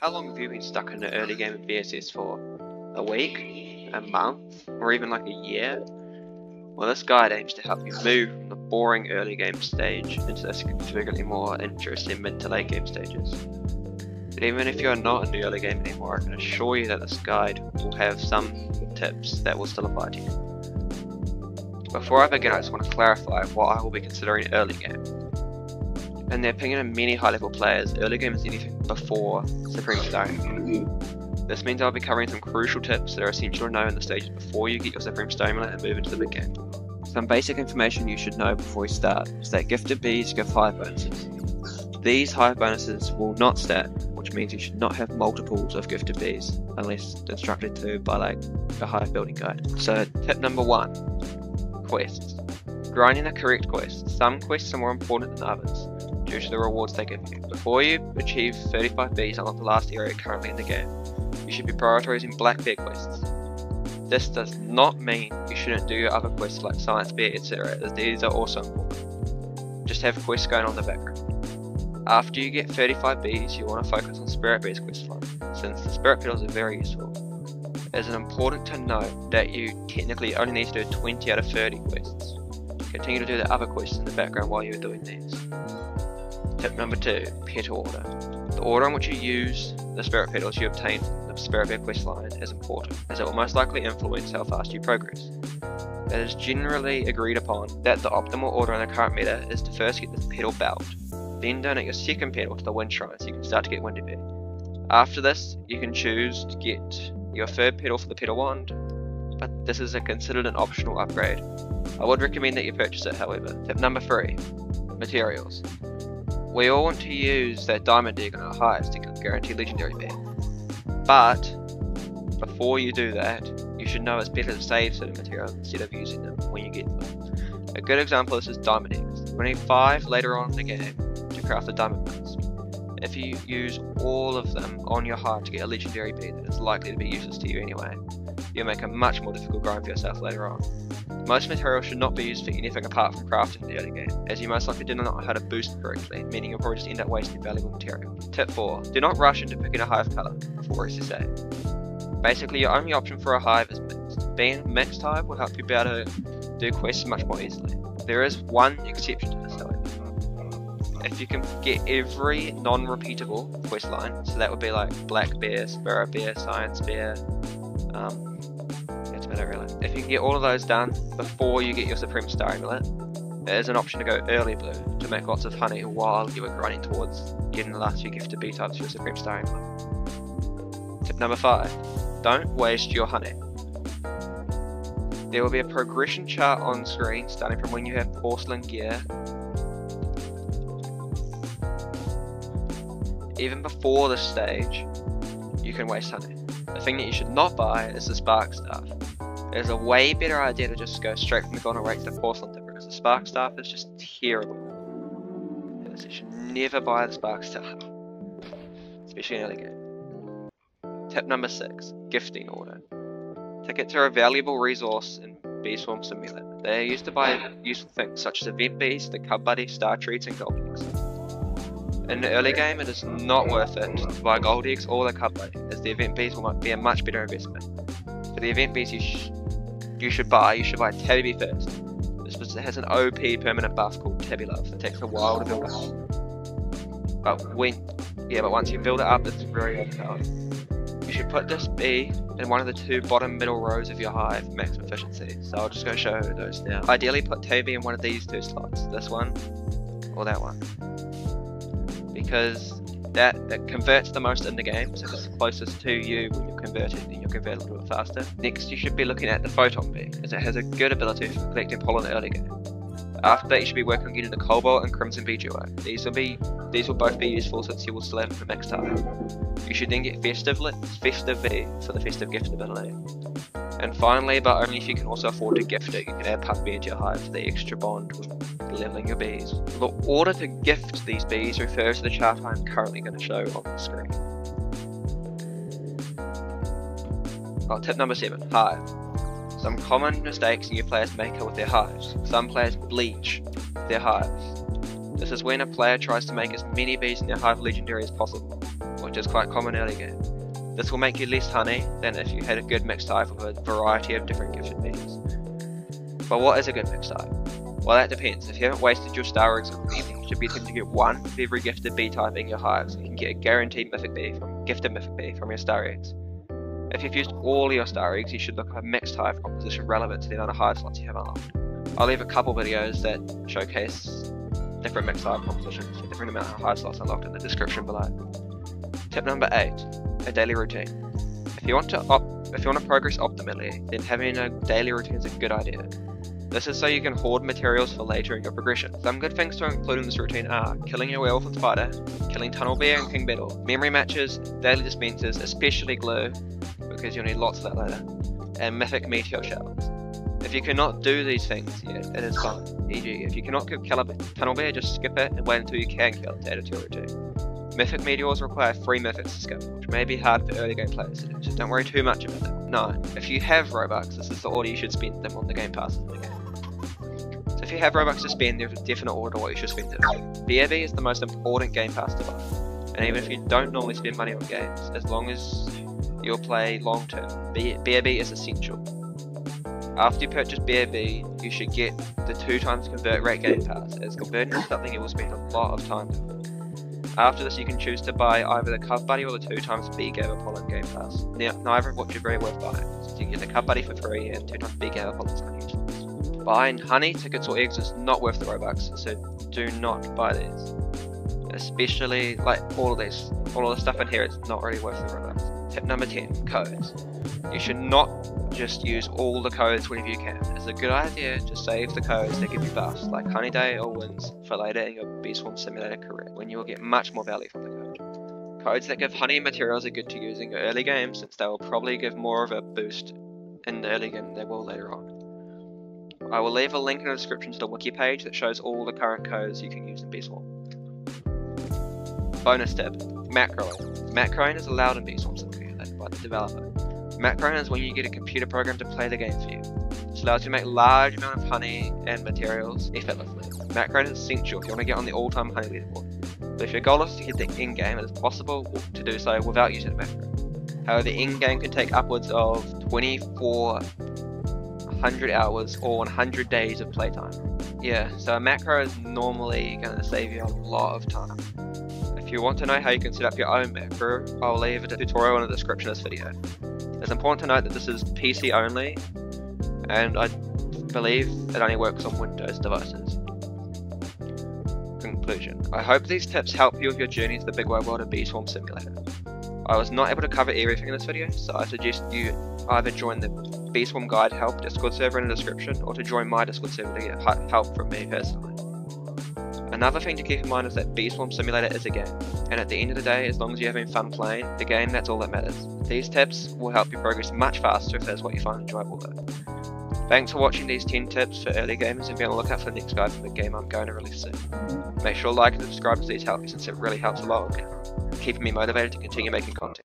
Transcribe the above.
How long have you been stuck in the early game of BSS for? A week? A month? Or even like a year? Well, this guide aims to help you move from the boring early game stage into the significantly more interesting mid to late game stages. But even if you're not in the early game anymore, I can assure you that this guide will have some tips that will still apply to you. Before I begin, I just want to clarify what I will be considering early game. In the opinion of many high level players, early game is anything before Supreme Stone. This means I'll be covering some crucial tips that are essential to know in the stages before you get your Supreme Star Amulet and move into the big game. Some basic information you should know before you start is that gifted bees give hive bonuses. These hive bonuses will not stack, which means you should not have multiples of gifted bees unless instructed to by like a hive building guide. So tip number one, quests. Grinding the correct quests. Some quests are more important than others due to the rewards they give you. Before you achieve 35 bees on the last area currently in the game, you should be prioritizing black bear quests. This does not mean you shouldn't do other quests like science bear, etc. as these are also important. Just have quests going on in the background. After you get 35 bees, you want to focus on spirit bees quest line, since the spirit petals are very useful. It is important to note that you technically only need to do 20 out of 30 quests. Continue to do the other quests in the background while you're doing these. Tip number 2, petal order. The order in which you use the spirit petals you obtain from the spirit bear quest line is important, as it will most likely influence how fast you progress. It is generally agreed upon that the optimal order in the current meta is to first get the petal belt, then donate your second petal to the wind shrine so you can start to get windy bee. After this, you can choose to get your third petal for the petal wand, but this is considered an optional upgrade. I would recommend that you purchase it however. Tip number 3. Materials. We all want to use that diamond egg on our hives to guarantee legendary bear. But before you do that, you should know it's better to save certain materials instead of using them when you get them. A good example of this is diamond eggs. We need 5 later on in the game to craft the diamond ones. If you use all of them on your hive to get a legendary bee that is likely to be useless to you anyway, you'll make a much more difficult grind for yourself later on. Most materials should not be used for anything apart from crafting in the early game, as you most likely do not know how to boost correctly, meaning you'll probably just end up wasting valuable material. Tip 4. Do not rush into picking a hive colour before SSA. Basically, your only option for a hive is mixed. Being mixed hive will help you be able to do quests much more easily. There is one exception to this however. If you can get every non-repeatable quest line, so that would be like Black Bear, Sparrow Bear, Science Bear, um, If you can get all of those done before you get your Supreme Star Amulet, there's an option to go early blue to make lots of honey while you are grinding towards getting the last few gifted B types for your Supreme Star Amulet. Tip number 5. Don't waste your honey. There will be a progression chart on screen starting from when you have porcelain gear even before this stage, you can waste honey. The thing that you should not buy is the spark staff. It is a way better idea to just go straight from the golden rake to the porcelain dipper because the spark staff is just terrible. You should never buy the spark staff, especially in early game. Tip number six: gifting order. Tickets are a valuable resource in Bee Swarm Simulator. They are used to buy useful things such as event bees, the cub buddy, star treats, and gold eggs. In the early game, it is not worth it to buy gold eggs or the cub buddy, as the event bees will be a much better investment. For the event bees you, you should buy, you should buy Tabby first. This has an OP permanent buff called Tabby Love. It takes a while to build up. But when, yeah, but once you build it up, it's very overpowered. You should put this bee in one of the two bottom middle rows of your hive for maximum efficiency. So I'll just go show those now. Ideally, put Tabby in one of these two slots. This one or that one because that, that converts the most in the game, so it's closest to you when you're converted, then you'll convert a little bit faster. Next, you should be looking at the Photon Bee, as it has a good ability for collecting pollen early game. After that, you should be working on getting the Cobalt and Crimson Bee duo. These will be these will both be useful since you will still have the mixed time. You should then get Festive, Festive Bee for the Festive Gift ability. And finally, but only if you can also afford to gift it, you can add Puff Bee into your hive for the extra bond with leveling your bees. The order to gift these bees refers to the chart I'm currently going to show on the screen. Oh, tip number 7, Hive. Some common mistakes new players make with their hives. Some players bleach their hives. This is when a player tries to make as many bees in their hive legendary as possible, which is quite common early game. This will make you less honey than if you had a good mixed hive with a variety of different gifted bees. But what is a good mixed hive? Well, that depends. If you haven't wasted your star eggs anything, you should be attempting to get one of every gifted bee type in your hive, so you can get a guaranteed mythic bee from gifted mythic bee from your star eggs. If you've used all your star eggs, you should look at a mixed hive composition relevant to the amount of hive slots you have unlocked. I'll leave a couple videos that showcase different mixed hive compositions, different amount of hive slots unlocked in the description below. Tip number 8. A daily routine. If you want to if you want to progress optimally, then having a daily routine is a good idea. This is so you can hoard materials for later in your progression. Some good things to include in this routine are killing your werewolf with spider, killing tunnel bear and king beetle, memory matches, daily dispensers, especially glue, because you'll need lots of that later, and mythic meteor shells. If you cannot do these things yet, it is fine. E.g., if you cannot kill a tunnel bear, just skip it and wait until you can kill it to add it to your routine. Mythic meteors require three mythics to skip, which may be hard for early game players to do, so don't worry too much about it. 9. If you have Robux, this is the order you should spend them on the game passes in the game So if you have Robux to spend, there's a definite order what you should spend it on. BRB is the most important game pass to buy. And even if you don't normally spend money on games, as long as you'll play long term, BRB is essential. After you purchase BRB, you should get the 2 times convert rate game pass, as converting is something you will spend a lot of time. After this, you can choose to buy either the Cub Buddy or the 2 times Bee Gather Pollen Game Pass. Neither of which are very worth buying, so you can get the Cub Buddy for free and 2 times B Apollon is unusual. Buying honey, tickets, or eggs is not worth the Robux, so do not buy these. Especially, like, all of these, all of the stuff in here is not really worth the Robux. Tip number 10, codes. You should not just use all the codes whenever you can. It's a good idea to save the codes that give you buffs, like Honey Day or Wins, for later in your Swarm Simulator career, when you will get much more value from the code. Codes that give honey materials are good to use in your early game, since they will probably give more of a boost in the early game than they will later on. I will leave a link in the description to the wiki page that shows all the current codes you can use in Bee Swarm. Bonus tip, macroing. Macroing is allowed in Bee Swarm Simulator by the developer. Macroing is when you get a computer program to play the game for you. This allows you to make large amount of honey and materials effortlessly. Macroing is essential if you want to get on the all-time honey leaderboard. But if your goal is to hit the end-game, it is possible to do so without using a macro. However, the end-game can take upwards of 24 100 hours or 100 days of playtime. Yeah, so a macro is normally going to save you a lot of time. If you want to know how you can set up your own macro, I'll leave a tutorial in the description of this video. It's important to note that this is PC only, and I believe it only works on Windows devices. Conclusion. I hope these tips help you with your journey to the big wide world of Bee Swarm Simulator. I was not able to cover everything in this video, so I suggest you either join the Bee Swarm Guide Help Discord server in the description, or to join my Discord server to get help from me personally. Another thing to keep in mind is that Bee Swarm Simulator is a game, and at the end of the day, as long as you're having fun playing the game, that's all that matters. These tips will help you progress much faster if that's what you find enjoyable though. Thanks for watching these 10 tips for early gamers and be on the lookout for the next guide for the game I'm going to release soon. Make sure to like and subscribe to these help since it really helps a lot keeping me motivated to continue making content.